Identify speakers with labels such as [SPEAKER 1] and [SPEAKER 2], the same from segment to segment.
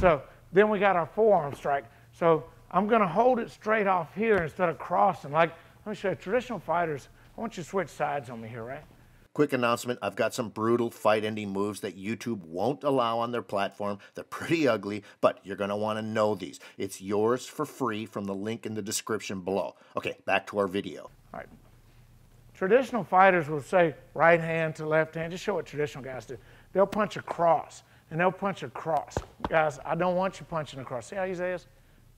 [SPEAKER 1] So then we got our forearm strike. So I'm going to hold it straight off here instead of crossing. Like, let me show you, traditional fighters, I want you to switch sides on me here, right?
[SPEAKER 2] Quick announcement I've got some brutal fight ending moves that YouTube won't allow on their platform. They're pretty ugly, but you're going to want to know these. It's yours for free from the link in the description below. Okay, back to our video.
[SPEAKER 1] All right. Traditional fighters will say right hand to left hand. Just show what traditional guys do. They'll punch across, and they'll punch across. Guys, I don't want you punching across. See how he says?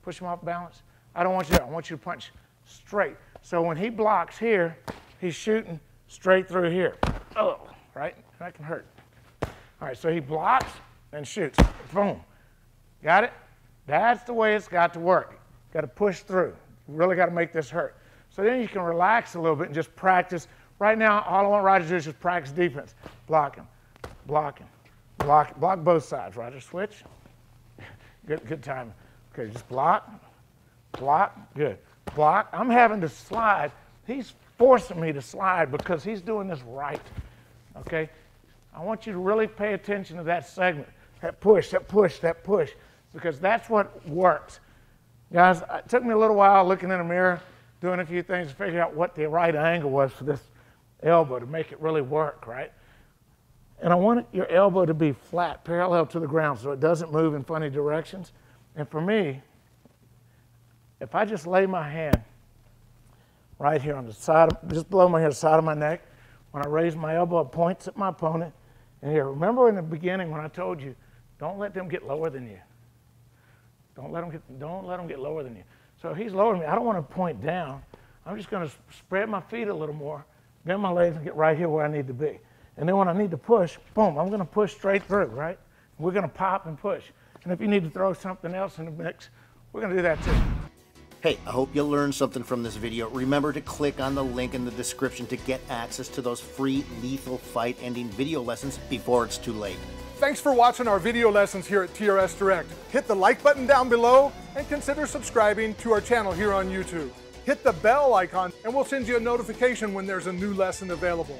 [SPEAKER 1] Push him off balance. I don't want you to. I want you to punch straight. So when he blocks here, he's shooting straight through here. Oh, right? That can hurt. All right, so he blocks and shoots. Boom. Got it? That's the way it's got to work. Got to push through. Really got to make this hurt. So then you can relax a little bit and just practice. Right now, all I want Roger to do is just practice defense. Block him, block him, block, block both sides. Roger, switch. Good, good time. Okay, just block, block, good. Block. I'm having to slide. He's forcing me to slide because he's doing this right. Okay? I want you to really pay attention to that segment. That push, that push, that push, because that's what works. Guys, it took me a little while looking in the mirror, doing a few things to figure out what the right angle was for this elbow to make it really work, right? And I want your elbow to be flat, parallel to the ground, so it doesn't move in funny directions. And for me, if I just lay my hand right here on the side, of, just below my head, side of my neck. When I raise my elbow, it points at my opponent. And here, remember in the beginning when I told you, don't let them get lower than you. Don't let them get, don't let them get lower than you. So he's lower than me. I don't want to point down. I'm just going to spread my feet a little more, bend my legs, and get right here where I need to be. And then when I need to push, boom, I'm going to push straight through, right? We're going to pop and push. And if you need to throw something else in the mix, we're going to do that too.
[SPEAKER 2] Hey, I hope you learned something from this video. Remember to click on the link in the description to get access to those free lethal fight ending video lessons before it's too late.
[SPEAKER 3] Thanks for watching our video lessons here at TRS Direct. Hit the like button down below and consider subscribing to our channel here on YouTube. Hit the bell icon and we'll send you a notification when there's a new lesson available.